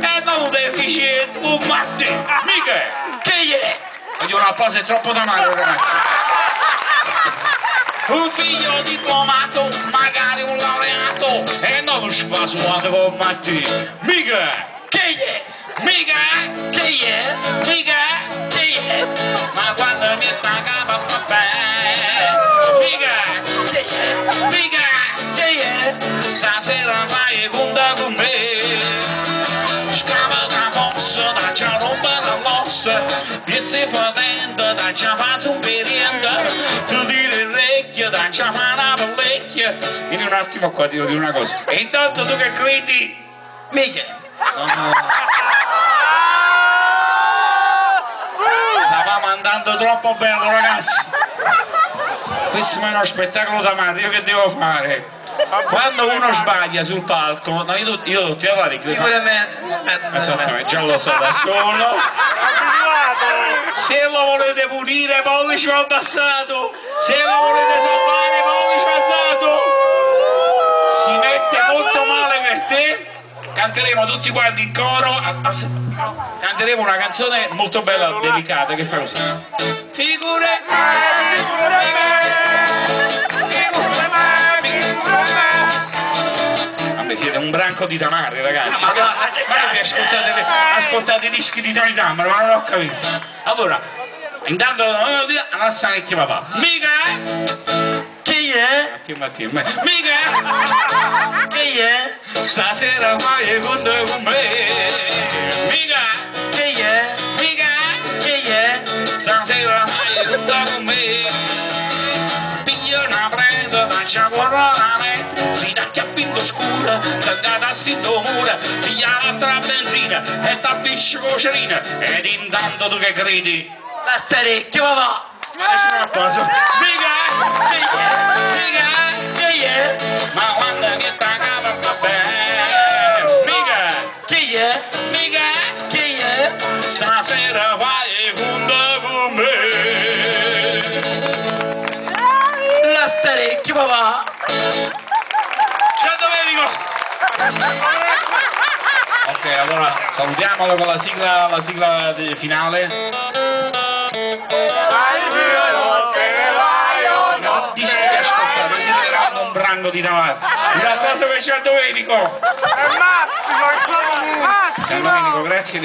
e non deficiente, un matti. Mica! Chi è? Voglio una pausa, è troppo da male, ragazzi. Un figlio diplomato, magari un laureato, e non sfasuato con Matti. Mica! Chi è? Mica! Chi è? Già rompa la mossa Piezze fodente, da già fazzo un periente Tu dire orecchie, da già fa una pellecchia Vieni un attimo qua, ti devo dire una cosa E intanto tu che credi? Mica. Stavamo andando troppo bello ragazzi Questo è uno spettacolo da mare, io che devo fare? Quando uno sbaglia sul palco, no, io, io devo tirare la Sicuramente. Esattamente, già lo so da solo. Se lo volete punire, pollice abbassato. Se lo volete salvare, pollice alzato. Si mette molto male per te. Canteremo tutti quanti in coro. Canteremo una canzone molto bella, delicata, che fa così. Figure. Vabbè, siete un branco di tamari, ragazzi. Ma Ma guarda, che ascoltate, le- ascoltate i dischi di Tony Tamar, ma non ho capito. Allora, intanto alla sanecchia papà. Mica! eh? Chi è? Attimo, attimo. Mica! eh? Chi è? Stasera vai con te con me. Mica! Chi è? Mica! Chi è? Stasera vai con te con me. Chiappinto scura, tagliata a sinto mura. Piglia l'altra benzina e t'appicci cocerina. Ed intanto tu che credi? La sarecchia papà. Adesso non posso. Mica! Mica! È? Ma quando mi sta capa fa bene. Mica! Chi è? Mica! Chi è? Stasera vai con con me. La sarecchia papà. Ok, allora salutiamolo con la sigla, la sigla finale. Dici che ascoltate, siete veramente un branco di Navarra. Un applauso per Ciao Domenico! È Massimo, è Massimo! Ciao Domenico, grazie